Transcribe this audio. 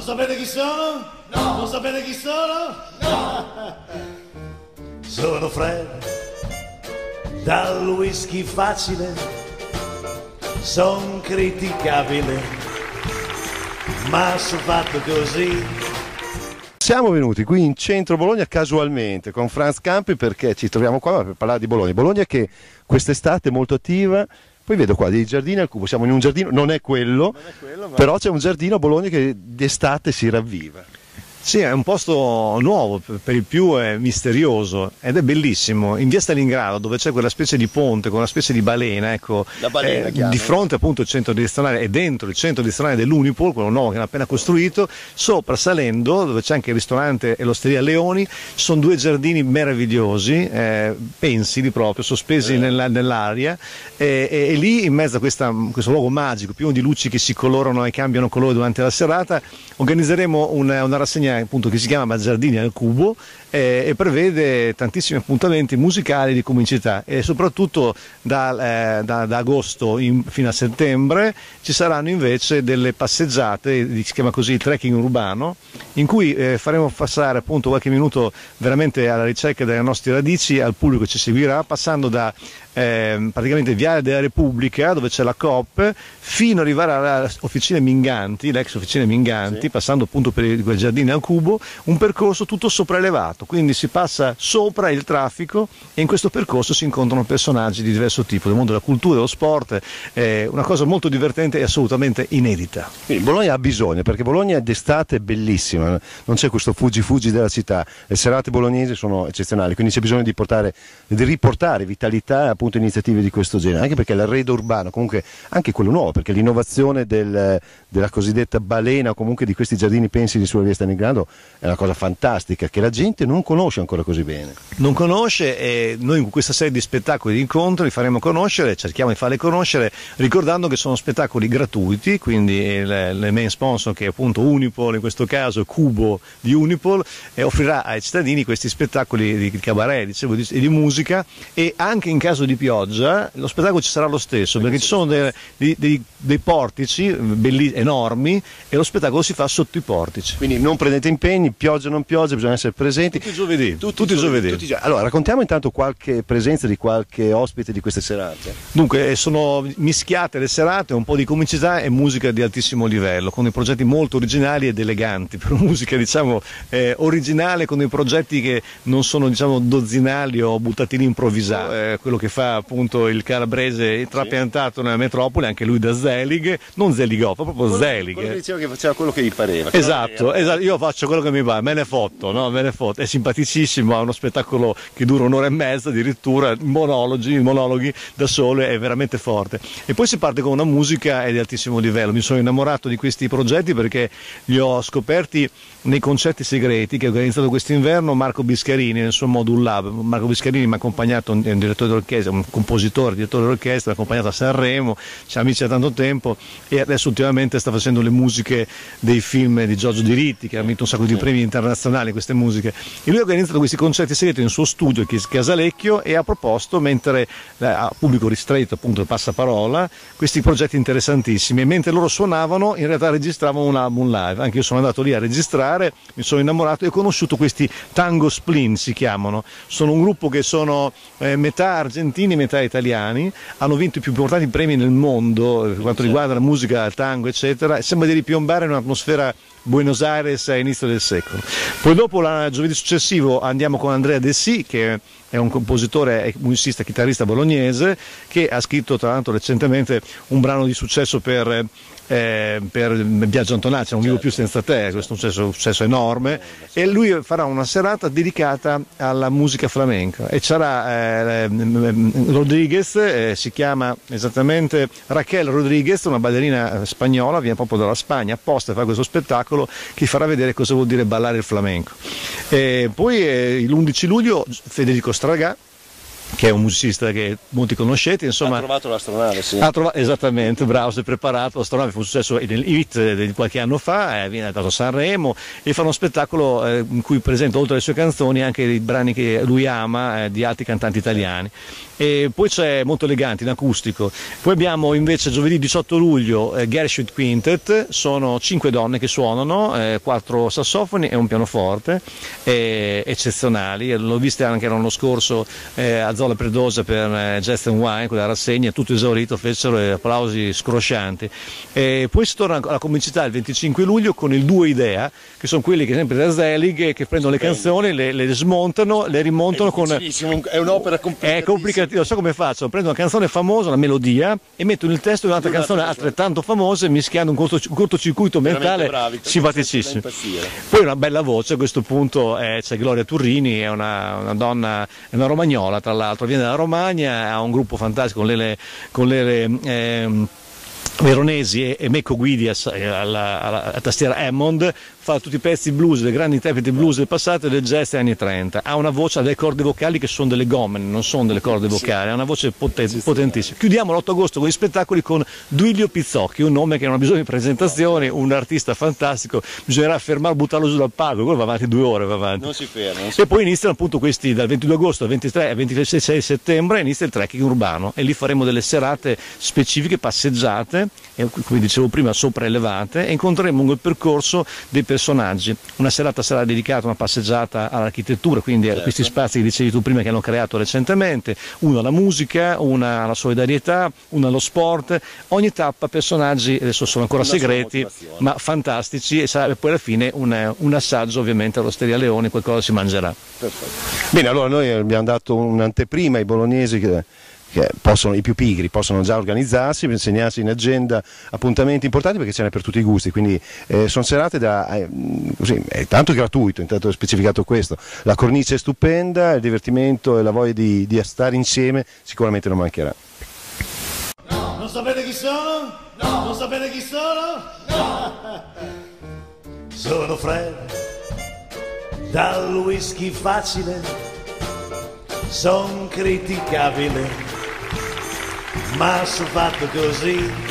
Non sapete chi sono? No! Non sapete chi sono? No! sono Fred, dal whisky facile, son criticabile, ma sono fatto così. Siamo venuti qui in centro Bologna casualmente con Franz Campi perché ci troviamo qua per parlare di Bologna. Bologna che quest'estate è molto attiva, poi vedo qua dei giardini al cubo, siamo in un giardino, non è quello, Non è quello, ma- però c'è un giardino a Bologna che d'estate si ravviva. Sì, è un posto nuovo, per il più è misterioso ed è bellissimo. In via Stalingrado, dove c'è quella specie di ponte con una specie di balena, ecco, La balena, eh, di fronte appunto al centro direzionale e dentro il centro direzionale dell'Unipol, quello nuovo che hanno appena costruito, sopra salendo, dove c'è anche il ristorante e l'osteria Leoni, sono due giardini meravigliosi, eh, pensili proprio, sospesi nella- nell'aria e, e- e lì in mezzo a questa- questo luogo magico, pieno di luci che si colorano e cambiano colore durante la serata, organizzeremo una, una rassegna appunto che si chiama Giardini al Cubo eh, e prevede tantissimi appuntamenti musicali di comicità. E soprattutto da, eh, da- da agosto in- fino a settembre ci saranno invece delle passeggiate, si chiama così il trekking urbano, in cui eh, faremo passare appunto qualche minuto veramente alla ricerca delle nostre radici al pubblico che ci seguirà, passando da ehm, praticamente Viale della Repubblica, dove c'è la COP, fino ad arrivare alle officine Minganti, l'ex officina Minganti, passando appunto per i- quei giardini al cubo, un percorso tutto sopraelevato, quindi si passa sopra il traffico e in questo percorso si incontrano personaggi di diverso tipo, del mondo della cultura, dello sport, è una cosa molto divertente e assolutamente inedita. Quindi Bologna ha bisogno, perché Bologna d'estate è bellissima, non c'è questo fuggi fuggi della città, le serate bolognesi sono eccezionali, quindi c'è bisogno di, portare, di riportare vitalità e appunto iniziative di questo genere, anche perché l'arredo urbano, comunque anche quello nuovo, perché l'innovazione del- della cosiddetta balena o comunque di questi giardini pensili sulla via Stalingrado è una cosa fantastica che la gente non conosce ancora così bene. non conosce e noi in questa serie di spettacoli di incontri li faremo conoscere, cerchiamo di farli conoscere ricordando che sono spettacoli gratuiti, quindi il, il main sponsor che è appunto Unipol, in questo caso Cubo di Unipol, eh, offrirà ai cittadini questi spettacoli di cabaret, dicevo, di, di musica e anche in caso di pioggia lo spettacolo ci sarà lo stesso perché ci sono dei, dei- dei- dei portici belli- enormi e lo spettacolo si fa sotto i portici. Quindi non prendete impegni, pioggia o non pioggia, bisogna essere presenti. Tutti i giovedì, tutti i giovedì. tutti i gio- Allora, raccontiamo intanto qualche presenza di qualche ospite di queste serate. Dunque, eh, sono mischiate le serate, un po' di comicità e musica di altissimo livello, con dei progetti molto originali ed eleganti, per musica diciamo eh, originale, con dei progetti che non sono diciamo dozzinali o buttati lì improvvisati. Eh, quello che fa appunto il calabrese trapiantato nella metropoli, anche lui da Zelig, non Zeligotto, proprio Quello che Zelig. diceva che faceva quello che gli pareva. Esatto, esatto, io faccio quello che mi va, me ne fotto, no? me ne fotto. è simpaticissimo, ha uno spettacolo che dura un'ora e mezza addirittura, monologhi, monologhi da solo, è veramente forte. E poi si parte con una musica di altissimo livello, mi sono innamorato di questi progetti perché li ho scoperti nei concerti segreti che ha organizzato quest'inverno Marco Biscarini nel suo Modul Lab. Marco Biscarini mi ha accompagnato, è un direttore d'orchestra, un compositore, direttore d'orchestra, mi ha accompagnato a Sanremo, siamo amici da tanto tempo e adesso ultimamente sta facendo le musiche dei film di Giorgio Diritti che ha vinto un sacco di premi internazionali in queste musiche. E lui ha organizzato questi concerti segreti nel suo studio che Casalecchio e ha proposto, mentre a pubblico ristretto, appunto, passaparola, questi progetti interessantissimi. E mentre loro suonavano, in realtà registravano un album live. Anche io sono andato lì a registrare, mi sono innamorato e ho conosciuto questi Tango Splin, si chiamano. Sono un gruppo che sono eh, metà argentini, metà italiani, hanno vinto i più importanti premi nel mondo per quanto riguarda la musica, il tango, eccetera, e sembra di ripiombare in un'atmosfera Buenos Aires a inizio del secolo. Poi dopo, la, giovedì successivo, andiamo con Andrea De Si, che è un compositore e musicista, chitarrista bolognese, che ha scritto tra l'altro recentemente un brano di successo per, eh, per Biagio Antonacci, un vivo più senza te, questo è un successo, un successo enorme, e lui farà una serata dedicata alla musica flamenca e c'era eh, Rodriguez, eh, si chiama esattamente Raquel Rodriguez, una ballerina eh, spagnola, viene proprio dalla Spagna apposta a fare questo spettacolo che farà vedere cosa vuol dire ballare il flamenco. E poi eh, l'11 luglio Federico estragar. Che è un musicista che molti conoscete. Insomma, ha trovato l'astronave, sì. Ha trovato, esattamente, bravo, si è preparato. L'astronave fu un successo hit di qualche anno fa, eh, viene andato a Sanremo e fa uno spettacolo eh, in cui presenta oltre alle sue canzoni anche i brani che lui ama eh, di altri cantanti italiani. E poi c'è molto elegante in acustico. Poi abbiamo invece giovedì 18 luglio eh, Gershwin Quintet, sono cinque donne che suonano, eh, quattro sassofoni e un pianoforte, eh, eccezionali. L'ho viste anche l'anno scorso eh, a Zola Predosa per eh, Jazz and Wine, quella rassegna, tutto esaurito, fecero applausi scroscianti. E poi si torna alla comicità il 25 luglio con il duo Idea, che sono quelli che sempre da Zelig che prendono le canzoni, le, le smontano, le rimontano è con... È un'opera complicata. È complicata io so come faccio, prendo una canzone famosa, una melodia e metto nel testo di un'altra canzone altrettanto famosa mischiando un, corto, un cortocircuito mentale bravi, simpaticissimo. Poi una bella voce, a questo punto eh, c'è Gloria Turrini, è una, una, donna, è una romagnola tra l'altro, viene dalla Romagna, ha un gruppo fantastico con le, con le eh, Veronesi e, e Mecco Guidi alla, alla, alla, tastiera Hammond fa tutti i pezzi blues, dei grandi interpreti blues del passato e del jazz degli anni 30. Ha una voce, ha delle corde vocali che sono delle gomene, non sono delle corde vocali, ha una voce poten- potentissima. Chiudiamo l'8 agosto con gli spettacoli con Duilio Pizzocchi, un nome che non ha bisogno di presentazioni, un artista fantastico, bisognerà fermarlo, buttarlo giù dal palco, quello va avanti due ore, va avanti. Non si ferma. Non si e poi iniziano appunto questi dal 22 agosto al 23 al 26 settembre inizia il trekking urbano e lì faremo delle serate specifiche, passeggiate, come dicevo prima, sopraelevate e incontreremo lungo il percorso dei personaggi. Una serata sarà dedicata a una passeggiata all'architettura, quindi certo. a questi spazi che dicevi tu prima che hanno creato recentemente, uno alla musica, una alla solidarietà, uno allo sport, ogni tappa personaggi, adesso sono ancora una segreti, ma fantastici e sarà poi alla fine un, un assaggio ovviamente all'Osteria Leone, qualcosa si mangerà. Perfetto. Bene, allora noi abbiamo dato un'anteprima ai bolognesi che possono, i più pigri possono già organizzarsi, insegnarsi in agenda appuntamenti importanti perché ce n'è per tutti i gusti, quindi eh, sono serate da, eh, così, è tanto gratuito, intanto è specificato questo, la cornice è stupenda, il divertimento e la voglia di, di stare insieme sicuramente non mancherà. No. Non sapete chi sono? No. Non sapete chi sono? No. sono Fred, dal whisky facile, son criticabile ma su fatto così